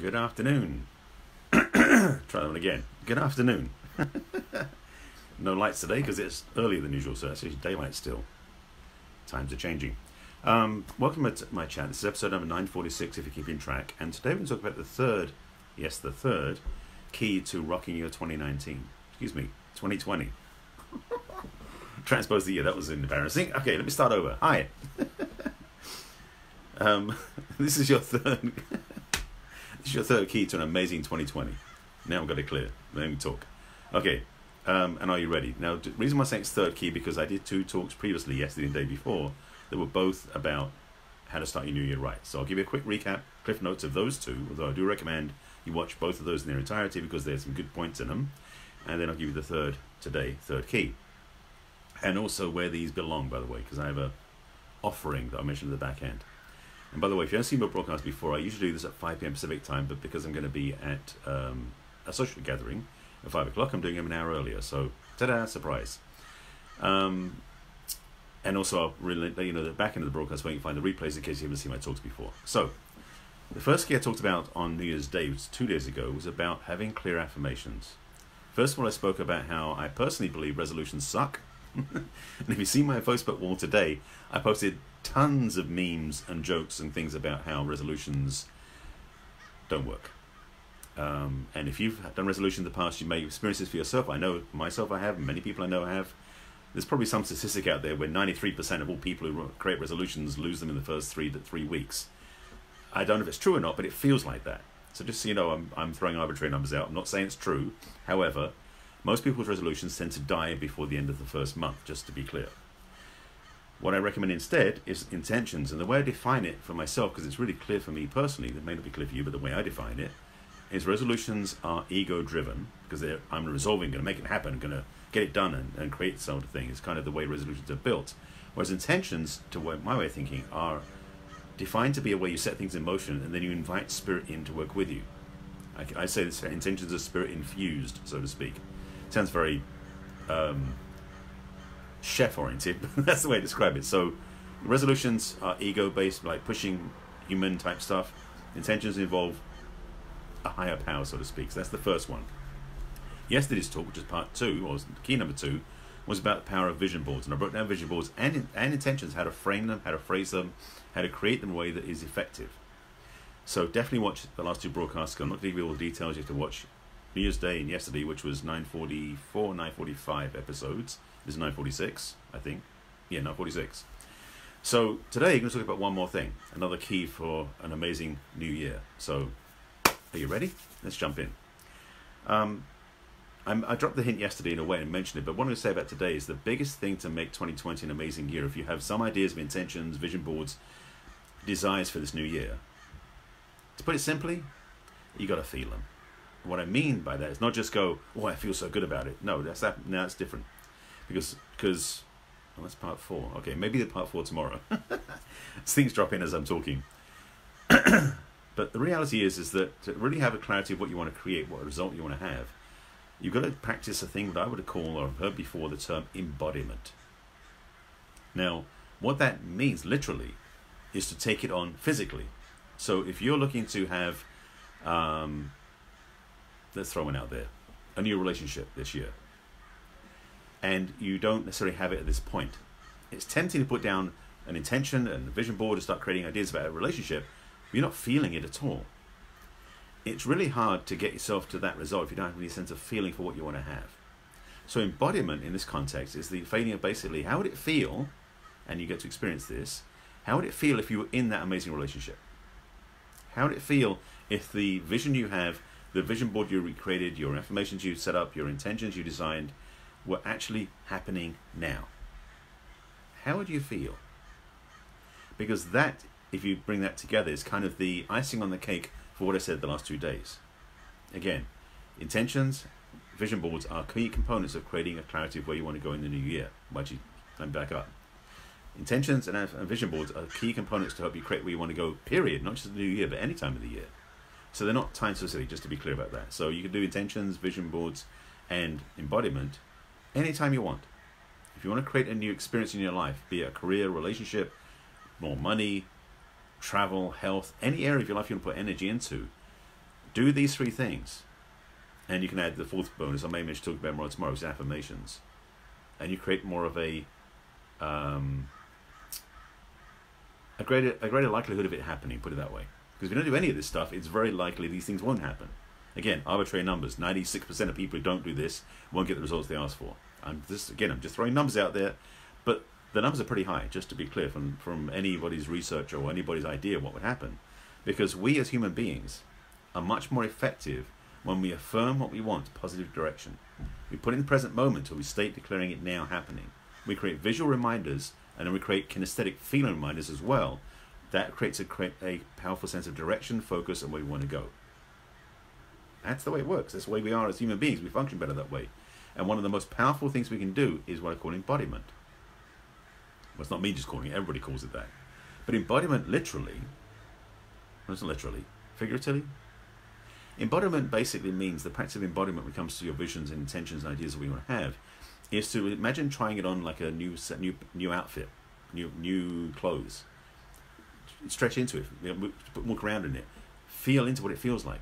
Good afternoon. Try that one again. Good afternoon. no lights today because it's earlier than usual, so it's daylight still. Times are changing. Um, welcome to my chat. This is episode number 946 if you're keeping track. And today we're going to talk about the third, yes, the third key to rocking your 2019. Excuse me, 2020. Transpose the year, that was embarrassing. Okay, let me start over. Hi. um, this is your third. Is your third key to an amazing 2020. Now I've got it clear. Let me talk. Okay, um, and are you ready? Now, the reason why I'm saying it's third key because I did two talks previously, yesterday and the day before, that were both about how to start your new year right. So I'll give you a quick recap, cliff notes of those two, although I do recommend you watch both of those in their entirety because there's some good points in them. And then I'll give you the third today, third key. And also where these belong, by the way, because I have a offering that I mentioned at the back end. And by the way, if you haven't seen my broadcast before, I usually do this at 5 p.m. Pacific time, but because I'm going to be at um, a social gathering at 5 o'clock, I'm doing them an hour earlier. So, ta-da, surprise. Um, and also, I'll let you know that back into the broadcast where you can find the replays in case you haven't seen my talks before. So, the first key I talked about on New Year's Day, was two days ago, was about having clear affirmations. First of all, I spoke about how I personally believe resolutions suck. and if you see my Facebook wall today, I posted tons of memes and jokes and things about how resolutions don't work. Um, and if you've done resolutions in the past, you may experience this for yourself. I know myself I have, many people I know I have. There's probably some statistic out there where 93% of all people who create resolutions lose them in the first three three weeks. I don't know if it's true or not, but it feels like that. So just so you know, I'm, I'm throwing arbitrary numbers out. I'm not saying it's true. However, most people's resolutions tend to die before the end of the first month, just to be clear. What I recommend instead is intentions. And the way I define it for myself, because it's really clear for me personally, that may not be clear for you, but the way I define it is resolutions are ego driven, because I'm resolving, going to make it happen, going to get it done and, and create sort of thing. It's kind of the way resolutions are built. Whereas intentions, to my way of thinking, are defined to be a way you set things in motion and then you invite spirit in to work with you. I, I say this intentions are spirit infused, so to speak. Sounds very um, chef oriented, that's the way to describe it. So resolutions are ego based, like pushing human type stuff. Intentions involve a higher power, so to speak. So that's the first one. Yesterday's talk, which is part two, or key number two, was about the power of vision boards. And I broke down vision boards and, and intentions, how to frame them, how to phrase them, how to create them in a way that is effective. So definitely watch the last two broadcasts. I'm not going to give you all the details. You have to watch New Year's Day and yesterday, which was 944, 945 episodes. This is 946, I think. Yeah, 946. So today, I'm going to talk about one more thing, another key for an amazing new year. So, are you ready? Let's jump in. Um, i dropped the hint yesterday in a way and mentioned it, but what I'm going to say about today is the biggest thing to make 2020 an amazing year. If you have some ideas of intentions, vision boards, desires for this new year, to put it simply, you got to feel them. What I mean by that is not just go, "Oh, I feel so good about it." No, that's that. Now that's different because because well, that's part four. Okay, maybe the part four tomorrow. Things drop in as I'm talking. but the reality is, is that to really have a clarity of what you want to create, what result you want to have, you've got to practice a thing that I would call, or have heard before, the term embodiment. Now, what that means literally is to take it on physically. So if you're looking to have, um, let's throw one out there, a new relationship this year, and you don't necessarily have it at this point, it's tempting to put down an intention and a vision board to start creating ideas about a relationship, you're not feeling it at all. It's really hard to get yourself to that result if you don't have any sense of feeling for what you want to have. So embodiment in this context is the feeling of basically how would it feel, and you get to experience this, how would it feel if you were in that amazing relationship? How would it feel if the vision you have, the vision board you recreated, your affirmations you set up, your intentions you designed, were actually happening now? How would you feel? Because that, if you bring that together, is kind of the icing on the cake for what I said the last two days. Again, intentions, vision boards are key components of creating a clarity of where you want to go in the new year. Why you I'm back up? Intentions and vision boards are key components to help you create where you want to go, period, not just the new year, but any time of the year. So they're not time specific, just to be clear about that. So you can do intentions, vision boards, and embodiment anytime you want. If you want to create a new experience in your life, be it a career, relationship, more money, travel, health, any area of your life you want to put energy into, Do these three things, and you can add the fourth bonus. I may mention talk about more tomorrow. Is affirmations, and you create more of a um, a greater a greater likelihood of it happening. Put it that way. Because if you don't do any of this stuff, it's very likely these things won't happen. Again, arbitrary numbers. Ninety-six percent of people who don't do this won't get the results they ask for. I'm just again, I'm just throwing numbers out there, but the numbers are pretty high. Just to be clear, from from anybody's research or anybody's idea what would happen, because we as human beings are much more effective when we affirm what we want, positive direction. We put in the present moment, or we state declaring it now happening. We create visual reminders, and then we create kinesthetic feeling reminders as well. That creates a, a powerful sense of direction, focus, and where we want to go. That's the way it works. That's the way we are as human beings. We function better that way. And one of the most powerful things we can do is what I call embodiment. Well, it's not me just calling it, everybody calls it that. But embodiment literally, well, it's not literally, figuratively, embodiment basically means the practice of embodiment when it comes to your visions and intentions and ideas that we want to have is to imagine trying it on like a new set, new new outfit, new new clothes. Stretch into it, you know, walk around in it, feel into what it feels like.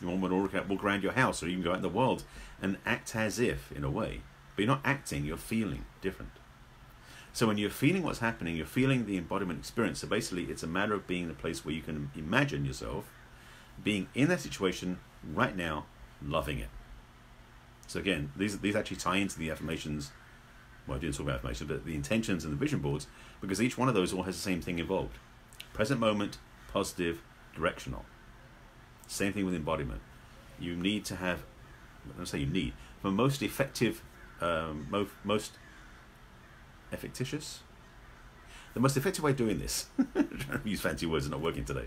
You want to walk around your house or even go out in the world and act as if, in a way. But you're not acting, you're feeling different. So when you're feeling what's happening, you're feeling the embodiment experience. So basically, it's a matter of being in a place where you can imagine yourself being in that situation right now, loving it. So again, these these actually tie into the affirmations. Well, I didn't talk about affirmations, but the intentions and the vision boards, because each one of those all has the same thing involved: present moment, positive, directional. Same thing with embodiment. You need to have. I don't say you need. For most effective, um, most most effictitious. The most effective way of doing this, use fancy words are not working today,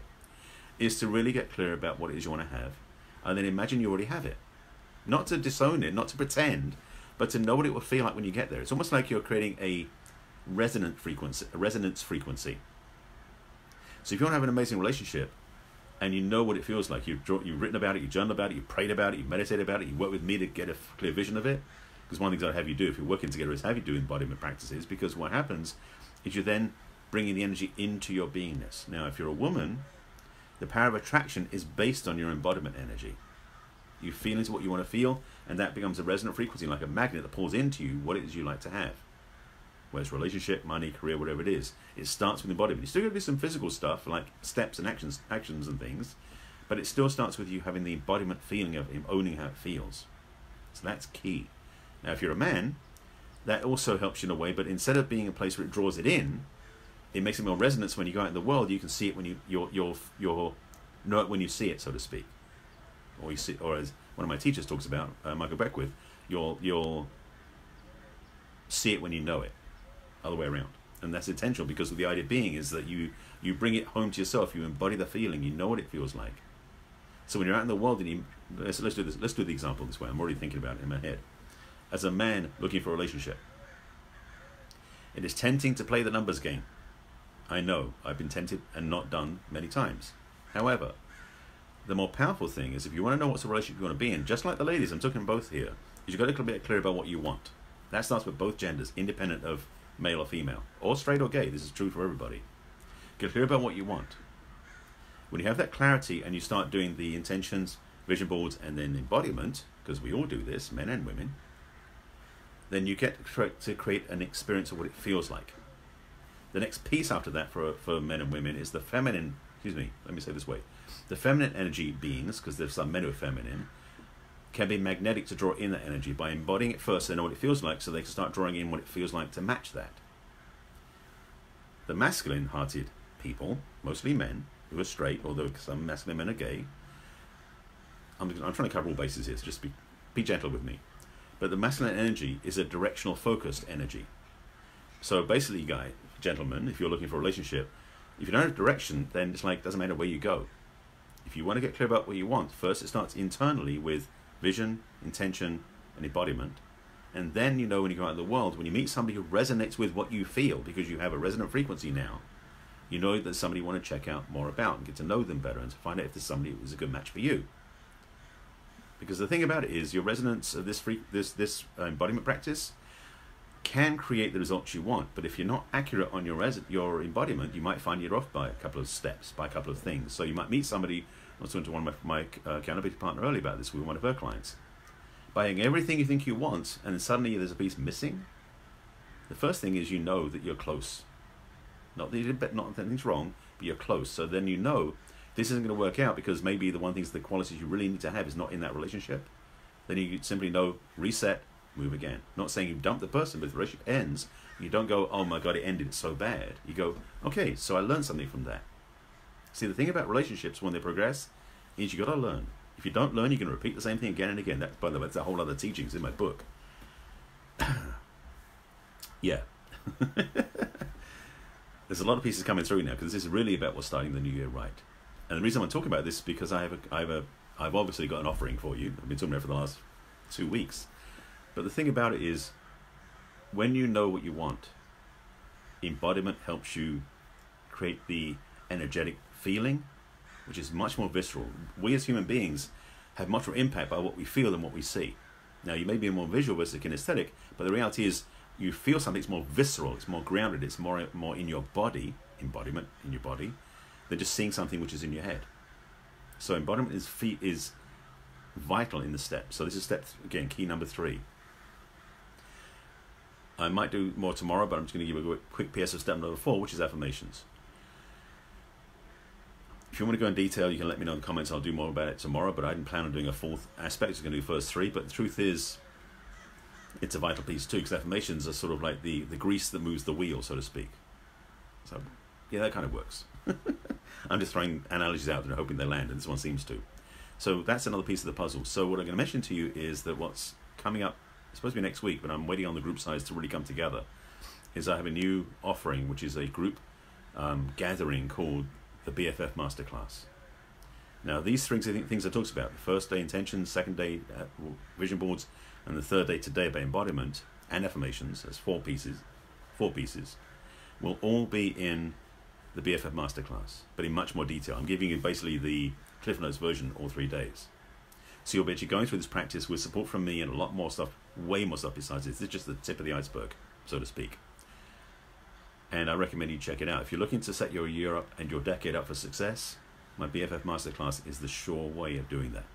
is to really get clear about what it is you want to have, and then imagine you already have it. Not to disown it, not to pretend, but to know what it will feel like when you get there. It's almost like you're creating a resonant frequency, a resonance frequency. So if you want to have an amazing relationship, and you know what it feels like, you've you've written about it, you've journaled about it, you've prayed about it, you've meditated about it, you work with me to get a clear vision of it. Because one of the things I'd have you do if you're working together is have you do embodiment practices. Because what happens is you're then bringing the energy into your beingness. Now, if you're a woman, the power of attraction is based on your embodiment energy. You feel into what you want to feel, and that becomes a resonant frequency, like a magnet that pulls into you what it is you like to have. Whether it's relationship, money, career, whatever it is, it starts with embodiment. You still got to do some physical stuff like steps and actions, actions and things, but it still starts with you having the embodiment feeling of him, owning how it feels. So that's key. Now, if you're a man, that also helps you in a way, but instead of being a place where it draws it in, it makes it more resonance when you go out in the world. You can see it when you you're you're you're know it when you see it, so to speak, or you see, or as one of my teachers talks about, uh, Michael Beckwith, you'll you'll see it when you know it, other way around, and that's intentional because the idea being is that you you bring it home to yourself, you embody the feeling, you know what it feels like. So when you're out in the world, and you, let's, let's do this. Let's do the example this way. I'm already thinking about it in my head. As a man looking for a relationship, it is tempting to play the numbers game I know I've been tempted and not done many times. However, the more powerful thing is if you want to know what's the relationship you want to be in, just like the ladies, I'm talking both here, is you've got to be clear about what you want. That starts with both genders, independent of male or female, or straight or gay. This is true for everybody. Get clear about what you want. When you have that clarity and you start doing the intentions, vision boards, and then embodiment, because we all do this, men and women, then you get to create an experience of what it feels like. The next piece after that for for men and women is the feminine. Excuse me. Let me say this way: the feminine energy beings, because there's some men who are feminine, can be magnetic to draw in that energy by embodying it first. They know what it feels like, so they can start drawing in what it feels like to match that. The masculine-hearted people, mostly men who are straight, although some masculine men are gay. I'm, I'm trying to cover all bases here, so just be be gentle with me. But the masculine energy is a directional, focused energy. So basically, guy, gentlemen, if you're looking for a relationship, if you don't have direction, then it's like doesn't matter where you go. If you want to get clear about what you want, first it starts internally with vision, intention, and embodiment. And then you know when you go out in the world, when you meet somebody who resonates with what you feel, because you have a resonant frequency now, you know that somebody you want to check out more about and get to know them better and to find out if there's somebody who's a good match for you. Because the thing about it is, your resonance of this free, this this uh, embodiment practice can create the results you want, but if you're not accurate on your res- your embodiment, you might find you're off by a couple of steps, by a couple of things. So you might meet somebody I was talking to one of my, my uh, accountability partner earlier about this with one of her clients. Buying everything you think you want, and then suddenly there's a piece missing. The first thing is you know that you're close. Not that you did, not that anything's wrong, but you're close. So then you know this isn't going to work out because maybe the one thing's the qualities you really need to have is not in that relationship. Then you simply know reset, move again. Not saying you dump the person, but the relationship ends, you don't go, oh my god, it ended, so bad. You go, okay, so I learned something from that. See, the thing about relationships when they progress is you got to learn. If you don't learn, you're going to repeat the same thing again and again. That, by the way, that's a whole other teachings in my book. yeah. There's a lot of pieces coming through now because this is really about what's starting the new year right. And the reason I'm talking about this is because I have a, I have a, I've obviously got an offering for you. I've been talking about it for the last two weeks. But the thing about it is, when you know what you want, embodiment helps you create the energetic feeling, which is much more visceral. We as human beings have much more impact by what we feel than what we see. Now, you may be more visual versus kinesthetic, but the reality is you feel something that's more visceral, it's more grounded, it's more, more in your body, embodiment in your body, than just seeing something which is in your head. So embodiment is is vital in the step. So this is step again, key number three. I might do more tomorrow, but I'm just going to give a quick PS of step number four, which is affirmations. If you want to go in detail, you can let me know in the comments. I'll do more about it tomorrow, but I didn't plan on doing a fourth aspect. I was going to do first three, but the truth is, it's a vital piece too, because affirmations are sort of like the, the grease that moves the wheel, so to speak. So, yeah, that kind of works. I'm just throwing analogies out there, hoping they land, and this one seems to. So that's another piece of the puzzle. So what I'm going to mention to you is that what's coming up, it's supposed to be next week, but I'm waiting on the group size to really come together, is I have a new offering, which is a group um, gathering called the BFF Masterclass. Now, these things, things I talked about, the first day intentions, second day uh, vision boards, and the third day today by embodiment and affirmations, as four pieces, four pieces, will all be in the BFF Masterclass, but in much more detail. I'm giving you basically the Cliff Notes version all three days. So you'll be actually going through this practice with support from me and a lot more stuff, way more stuff besides this. This is just the tip of the iceberg, so to speak and I recommend you check it out. If you're looking to set your year up and your decade up for success, my BFF Masterclass is the sure way of doing that.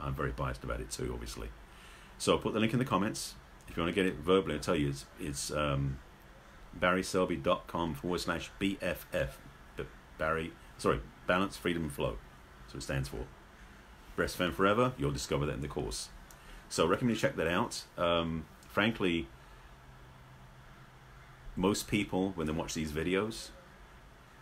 I'm very biased about it too, obviously. So I'll put the link in the comments. If you want to get it verbally, I'll tell you it's, it's um, barryselby.com forward slash BFF. Barry, sorry, Balance, Freedom, Flow. So it stands for. Breastfed Forever, you'll discover that in the course. So I recommend you check that out. Um, frankly, most people, when they watch these videos,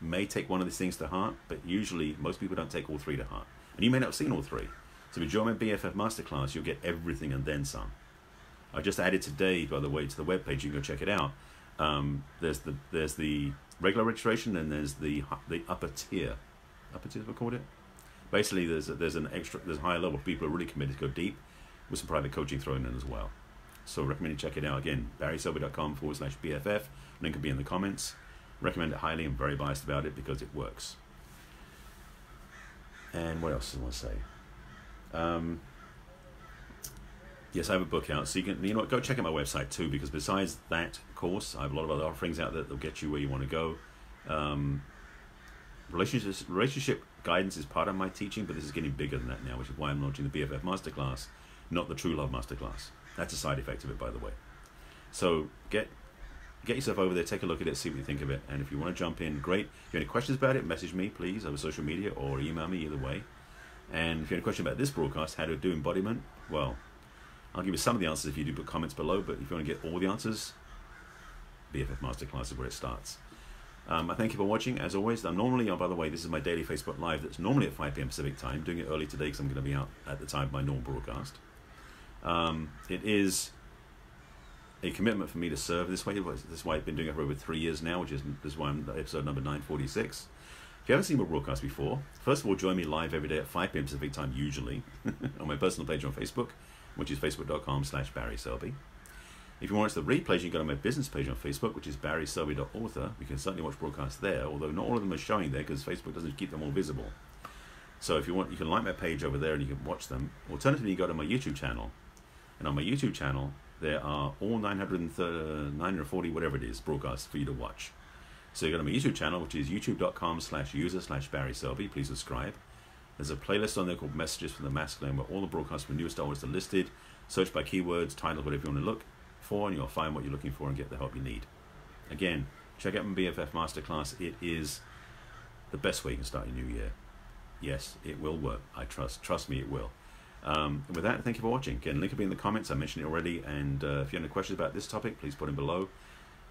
may take one of these things to heart, but usually most people don't take all three to heart. And you may not have seen all three. So if you join my BFF Masterclass, you'll get everything and then some. I just added today, by the way, to the webpage. You can go check it out. Um, there's the there's the regular registration and there's the the upper tier. Upper tier, we called it. Basically, there's a, there's an extra there's a higher level people are really committed to go deep, with some private coaching thrown in as well. So I recommend you check it out again. barryselby.com forward slash BFF. Link will be in the comments. Recommend it highly. I'm very biased about it because it works. And what else do I want to say? Um, yes, I have a book out. So you can, you know, what, go check out my website too, because besides that course, I have a lot of other offerings out there that'll get you where you want to go. Um, relationship relationship guidance is part of my teaching, but this is getting bigger than that now, which is why I'm launching the BFF Masterclass, not the True Love Masterclass. That's a side effect of it, by the way. So get get yourself over there, take a look at it, see what you think of it, and if you want to jump in, great. If you have any questions about it, message me, please, over social media or email me, either way. And if you have any question about this broadcast, how to do embodiment, well, I'll give you some of the answers if you do put comments below, but if you want to get all the answers, BFF Masterclass is where it starts. Um, I thank you for watching. As always, I'm normally, oh, by the way, this is my daily Facebook Live that's normally at 5 p.m. Pacific time. doing it early today because I'm going to be out at the time of my normal broadcast. Um, it is a commitment for me to serve this way. This is why I've been doing it for over three years now, which is this is why I'm episode number 946. If you haven't seen my broadcast before, first of all, join me live every day at 5 p.m. Pacific time, usually, on my personal page on Facebook, which is facebook.com slash Barry Selby. If you want to watch the replays, you can go to my business page on Facebook, which is barryselby.author. You can certainly watch broadcasts there, although not all of them are showing there because Facebook doesn't keep them all visible. So if you want, you can like my page over there and you can watch them. Alternatively, you go to my YouTube channel. And on my YouTube channel, there are all 940, whatever it is, broadcasts for you to watch. So you go to my YouTube channel, which is youtube.com slash user slash Barry Selby. Please subscribe. There's a playlist on there called Messages from the Masculine where all the broadcasts from newest Star Wars are listed. Search by keywords, titles, whatever you want to look for, and you'll find what you're looking for and get the help you need. Again, check out my BFF Masterclass. It is the best way you can start your new year. Yes, it will work. I trust. Trust me, it will. Um, with that, thank you for watching. Again, link will be in the comments. I mentioned it already. And uh, if you have any questions about this topic, please put them below.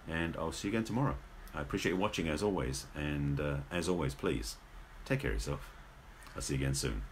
And I'll see you again tomorrow. I appreciate you watching as always. And uh, as always, please take care of yourself. I'll see you again soon.